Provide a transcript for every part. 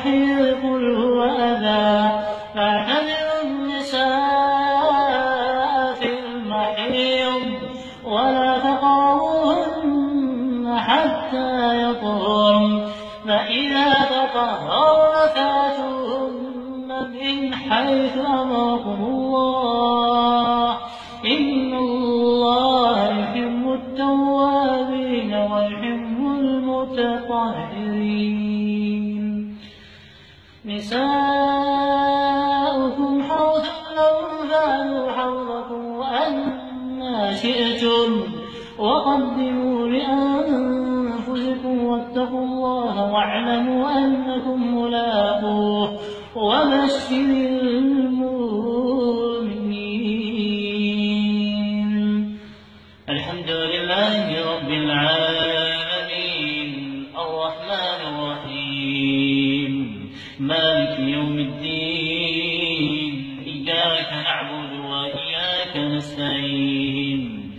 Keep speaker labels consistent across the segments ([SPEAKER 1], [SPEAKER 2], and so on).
[SPEAKER 1] عن المحيض قل هو أذى فاعتذروا النساء في المحيض؟ ولا تقربوهن حتى يطهرن. فإذا تطهرن فاتوهن من حيث أمركم الله. إن الله يحب التوابين. نساؤكم حوث لهم فعلوا حوضكم وأنا شئتم. وقدموا لأنفسكم واتقوا الله واعلموا أنكم ملاقوه. وبشر إياك نعبد وإياك نستعين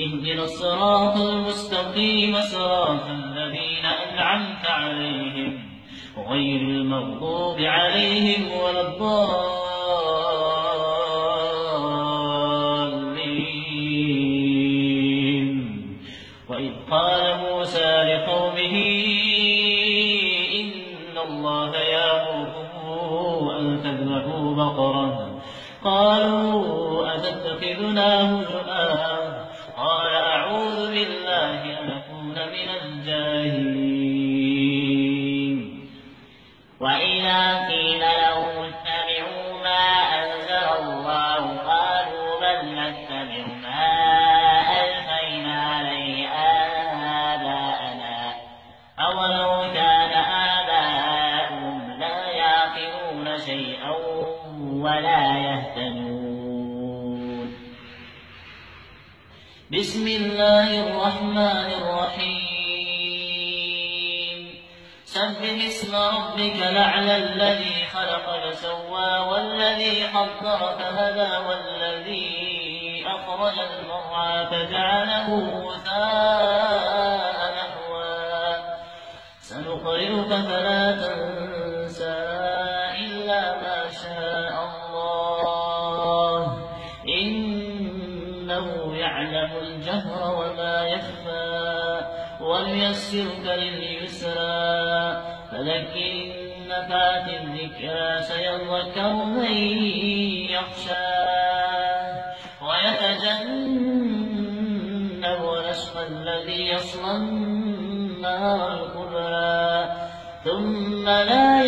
[SPEAKER 1] اهدنا الصراط المستقيم صراط الذين أنعمت عليهم غير المغضوب عليهم ولا الضالين. وإذ قال موسى لقومه إن الله يأمركم أن تذبحوا بقرة قالوا أتتخذنا هزؤا قال أعوذ بالله أن أكون من الجاهلين.
[SPEAKER 2] وإذا قيل لهم اتبعوا ما أنزل الله قالوا بل نتبع ما ولا يهتدون.
[SPEAKER 1] بسم الله الرحمن الرحيم. سبح اسم ربك الأعلى الذي خلق فسوى والذي قدر فهدى والذي أخرج المرعى فجعله غثاء. شاء الله. إنه يعلم الجهر وما يخفى ونيسرك لليسرى. فذكر إن نفعت الذكرى سيذكر من يخشى. ويتجنب الأشقى الذي يصلى النار الكبرى. ثم لا